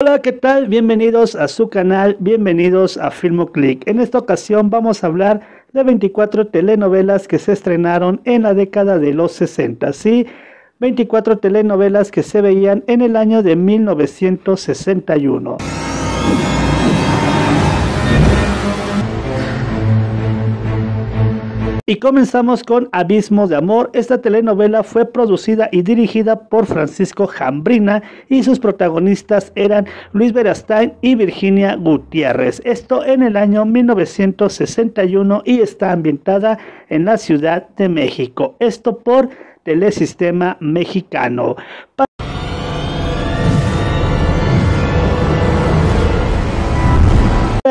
Hola, ¿qué tal? Bienvenidos a su canal, bienvenidos a FilmoClick. En esta ocasión vamos a hablar de 24 telenovelas que se estrenaron en la década de los 60, ¿sí? 24 telenovelas que se veían en el año de 1961. Y comenzamos con Abismo de Amor. Esta telenovela fue producida y dirigida por Francisco Jambrina y sus protagonistas eran Luis Verastain y Virginia Gutiérrez. Esto en el año 1961 y está ambientada en la Ciudad de México. Esto por Telesistema Mexicano.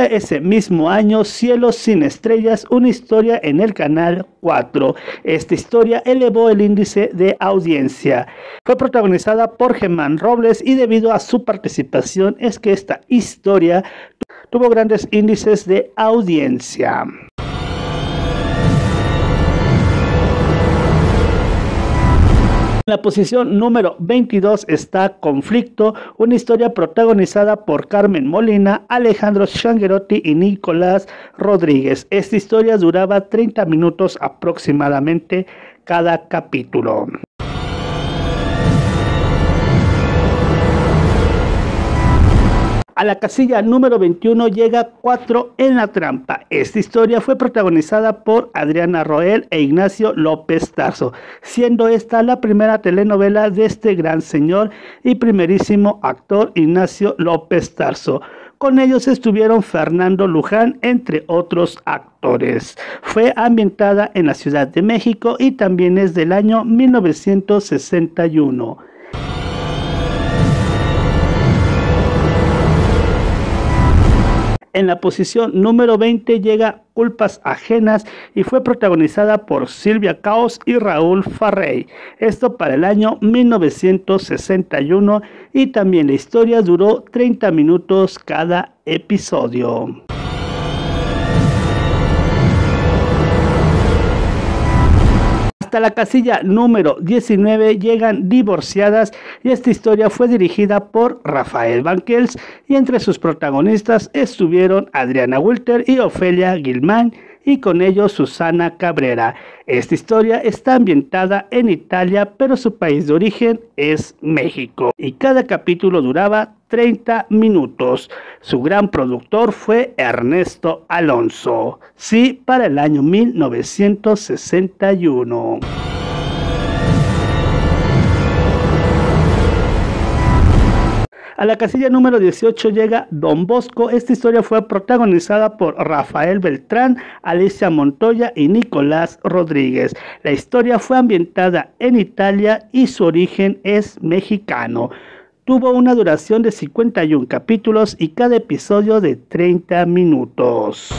Ese mismo año, Cielos sin estrellas, una historia en el canal 4. Esta historia elevó el índice de audiencia. Fue protagonizada por Germán Robles y debido a su participación es que esta historia tuvo grandes índices de audiencia. En la posición número 22 está Conflicto, una historia protagonizada por Carmen Molina, Alejandro Shangerotti y Nicolás Rodríguez. Esta historia duraba 30 minutos aproximadamente cada capítulo. A la casilla número 21 llega 4 en la trampa. Esta historia fue protagonizada por Adriana Roel e Ignacio López Tarso, siendo esta la primera telenovela de este gran señor y primerísimo actor Ignacio López Tarso. Con ellos estuvieron Fernando Luján, entre otros actores. Fue ambientada en la Ciudad de México y también es del año 1961. En la posición número 20 llega Culpas Ajenas y fue protagonizada por Silvia Caos y Raúl Farrey. Esto para el año 1961 y también la historia duró 30 minutos cada episodio. La casilla número 19 llegan divorciadas. Y esta historia fue dirigida por Rafael Banquels y entre sus protagonistas estuvieron Adriana Wilter y Ofelia Gilman y con ellos Susana Cabrera. Esta historia está ambientada en Italia, pero su país de origen es México y cada capítulo duraba 30 minutos. Su gran productor fue Ernesto Alonso. Sí, para el año 1961. A la casilla número 18 llega Don Bosco. Esta historia fue protagonizada por Rafael Beltrán, Alicia Montoya y Nicolás Rodríguez. La historia fue ambientada en Italia y su origen es mexicano. Tuvo una duración de 51 capítulos y cada episodio de 30 minutos.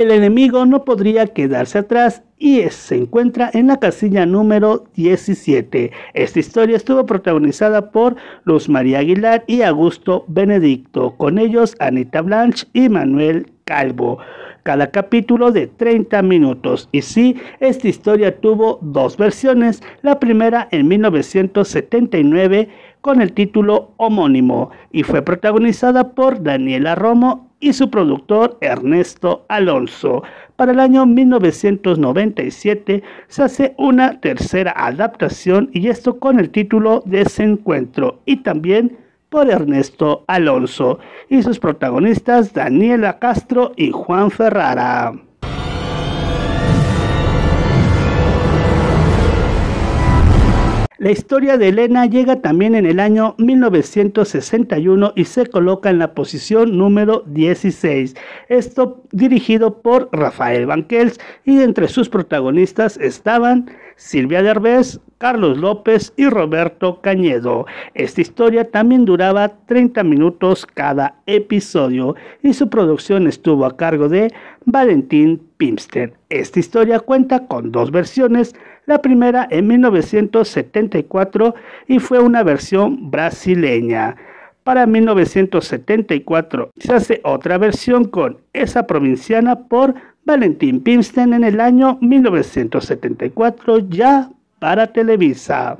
El enemigo no podría quedarse atrás y se encuentra en la casilla número 17. Esta historia estuvo protagonizada por Luz María Aguilar y Augusto Benedicto, con ellos Anita Blanche y Manuel Calvo. Cada capítulo de 30 minutos. Y sí, esta historia tuvo dos versiones. La primera en 1979 con el título homónimo y fue protagonizada por Daniela Romo y su productor Ernesto Alonso. Para el año 1997 se hace una tercera adaptación y esto con el título Desencuentro y también por Ernesto Alonso y sus protagonistas Daniela Castro y Juan Ferrara. La historia de Elena llega también en el año 1961 y se coloca en la posición número 16. Esto dirigido por Rafael Banquels y entre sus protagonistas estaban Silvia Derbez, Carlos López y Roberto Cañedo. Esta historia también duraba 30 minutos cada episodio y su producción estuvo a cargo de Valentín Pimster. Esta historia cuenta con dos versiones, la primera en 1974 y fue una versión brasileña. Para 1974 se hace otra versión con esa provinciana por Valentín Pimsten en el año 1974 ya para Televisa.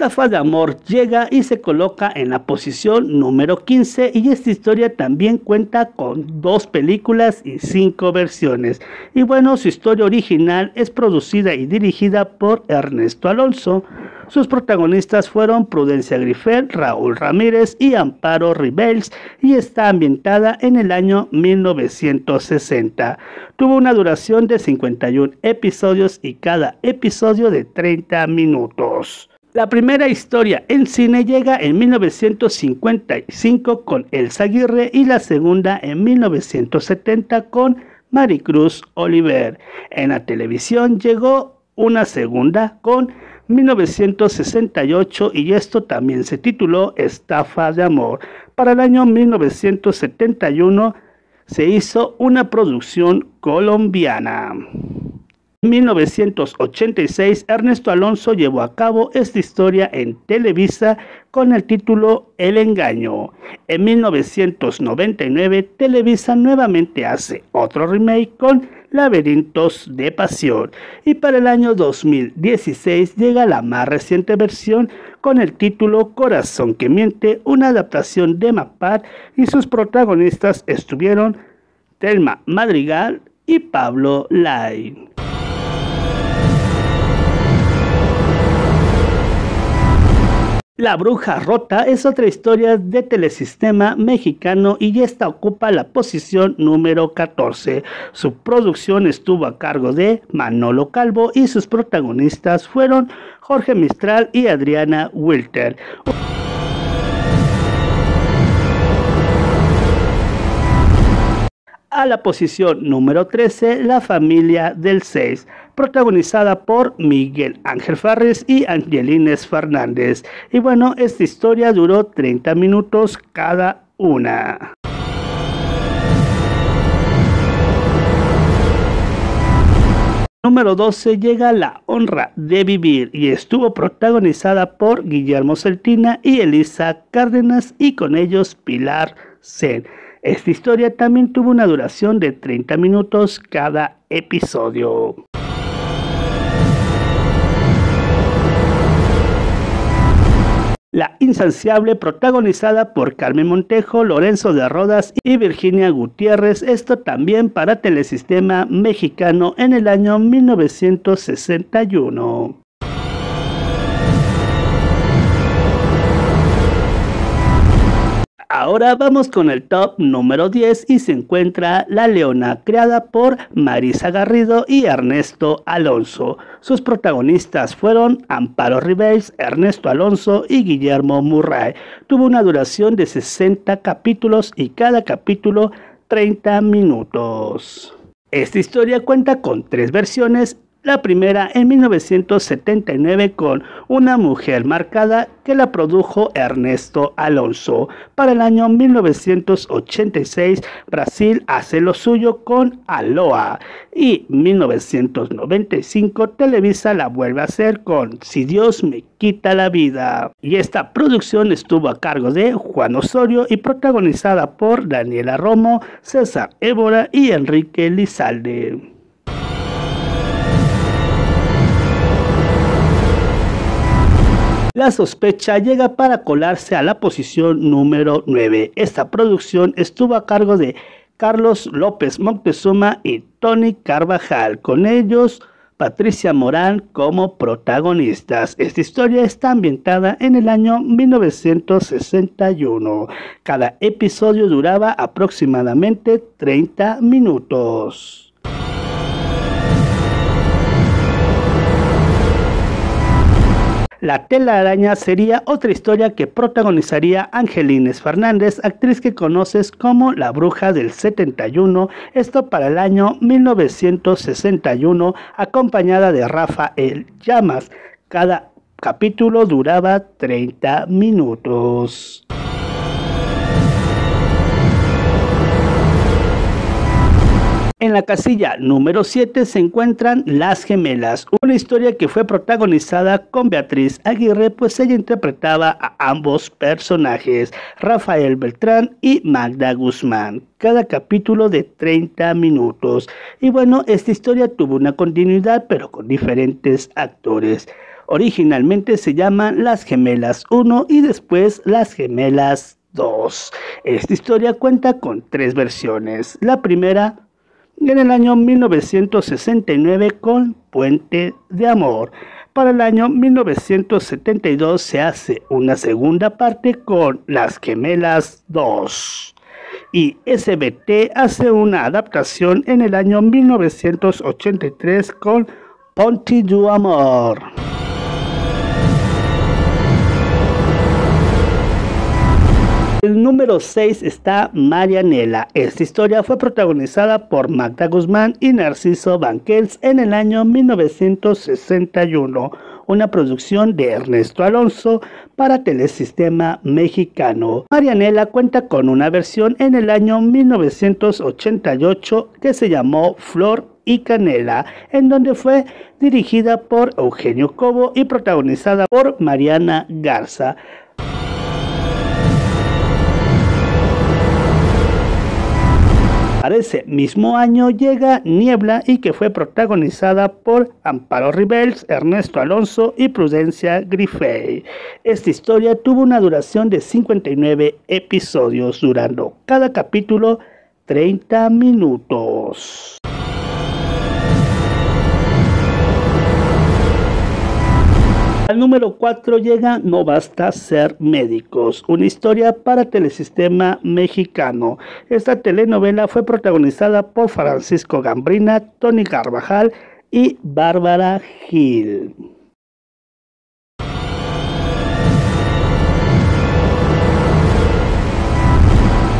Estafa de Amor llega y se coloca en la posición número 15 y esta historia también cuenta con dos películas y cinco versiones. Y bueno, su historia original es producida y dirigida por Ernesto Alonso. Sus protagonistas fueron Prudencia Grifel, Raúl Ramírez y Amparo Ribels y está ambientada en el año 1960. Tuvo una duración de 51 episodios y cada episodio de 30 minutos. La primera historia en cine llega en 1955 con Elsa Aguirre y la segunda en 1970 con Maricruz Oliver. En la televisión llegó una segunda con 1968 y esto también se tituló Estafa de Amor. Para el año 1971 se hizo una producción colombiana. En 1986, Ernesto Alonso llevó a cabo esta historia en Televisa con el título El engaño. En 1999, Televisa nuevamente hace otro remake con Laberintos de Pasión. Y para el año 2016 llega la más reciente versión con el título Corazón que miente, una adaptación de Mapar y sus protagonistas estuvieron Telma Madrigal y Pablo Lai. La Bruja Rota es otra historia de telesistema mexicano y esta ocupa la posición número 14. Su producción estuvo a cargo de Manolo Calvo y sus protagonistas fueron Jorge Mistral y Adriana Wilter. A la posición número 13, La familia del 6 protagonizada por Miguel Ángel Farres y Angelines Fernández. Y bueno, esta historia duró 30 minutos cada una. Número 12 llega La Honra de Vivir y estuvo protagonizada por Guillermo Celtina y Elisa Cárdenas y con ellos Pilar Zen. Esta historia también tuvo una duración de 30 minutos cada episodio. La Insanciable, protagonizada por Carmen Montejo, Lorenzo de Rodas y Virginia Gutiérrez, esto también para Telesistema Mexicano en el año 1961. Ahora vamos con el top número 10 y se encuentra La Leona, creada por Marisa Garrido y Ernesto Alonso. Sus protagonistas fueron Amparo Ribes, Ernesto Alonso y Guillermo Murray. Tuvo una duración de 60 capítulos y cada capítulo 30 minutos. Esta historia cuenta con tres versiones la primera en 1979 con Una mujer marcada que la produjo Ernesto Alonso. Para el año 1986 Brasil hace lo suyo con Aloha y 1995 Televisa la vuelve a hacer con Si Dios me quita la vida. Y esta producción estuvo a cargo de Juan Osorio y protagonizada por Daniela Romo, César Évora y Enrique Lizalde. La sospecha llega para colarse a la posición número 9. Esta producción estuvo a cargo de Carlos López Moctezuma y Tony Carvajal. Con ellos, Patricia Morán como protagonistas. Esta historia está ambientada en el año 1961. Cada episodio duraba aproximadamente 30 minutos. La telaraña sería otra historia que protagonizaría Angelines Fernández, actriz que conoces como la bruja del 71, esto para el año 1961, acompañada de Rafael Llamas. Cada capítulo duraba 30 minutos. En la casilla número 7 se encuentran Las Gemelas, una historia que fue protagonizada con Beatriz Aguirre, pues ella interpretaba a ambos personajes, Rafael Beltrán y Magda Guzmán, cada capítulo de 30 minutos. Y bueno, esta historia tuvo una continuidad, pero con diferentes actores. Originalmente se llaman Las Gemelas 1 y después Las Gemelas 2. Esta historia cuenta con tres versiones. La primera en el año 1969 con Puente de Amor. Para el año 1972 se hace una segunda parte con Las Gemelas 2. Y SBT hace una adaptación en el año 1983 con Ponte du Amor. El número 6 está Marianela. Esta historia fue protagonizada por Magda Guzmán y Narciso Banquels en el año 1961, una producción de Ernesto Alonso para Telesistema Mexicano. Marianela cuenta con una versión en el año 1988 que se llamó Flor y Canela, en donde fue dirigida por Eugenio Cobo y protagonizada por Mariana Garza. Para ese mismo año llega Niebla y que fue protagonizada por Amparo Ribels, Ernesto Alonso y Prudencia Griffey. Esta historia tuvo una duración de 59 episodios, durando cada capítulo 30 minutos. Al número 4 llega No basta ser médicos, una historia para Telesistema Mexicano. Esta telenovela fue protagonizada por Francisco Gambrina, Tony Carvajal y Bárbara Gil.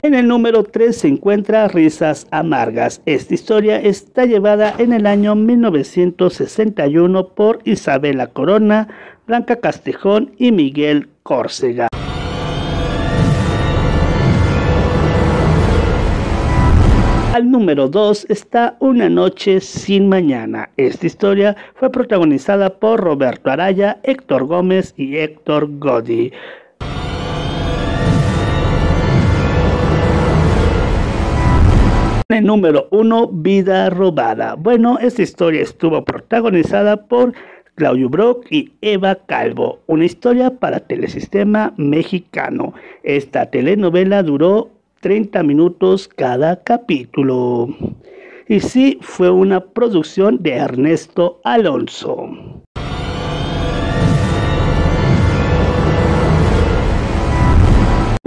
En el número 3 se encuentra Risas Amargas. Esta historia está llevada en el año 1961 por Isabela Corona, Blanca Castejón y Miguel Córcega. Al número 2 está Una noche sin mañana. Esta historia fue protagonizada por Roberto Araya, Héctor Gómez y Héctor Godi. Número 1, Vida robada. Bueno, esta historia estuvo protagonizada por Claudio Brock y Eva Calvo, una historia para Telesistema Mexicano. Esta telenovela duró 30 minutos cada capítulo. Y sí, fue una producción de Ernesto Alonso.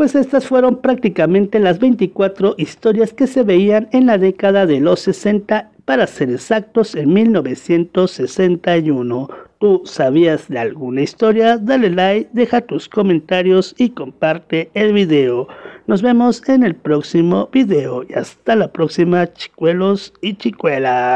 Pues estas fueron prácticamente las 24 historias que se veían en la década de los 60 para ser exactos en 1961. ¿Tú sabías de alguna historia? Dale like, deja tus comentarios y comparte el video. Nos vemos en el próximo video y hasta la próxima chicuelos y chicuelas.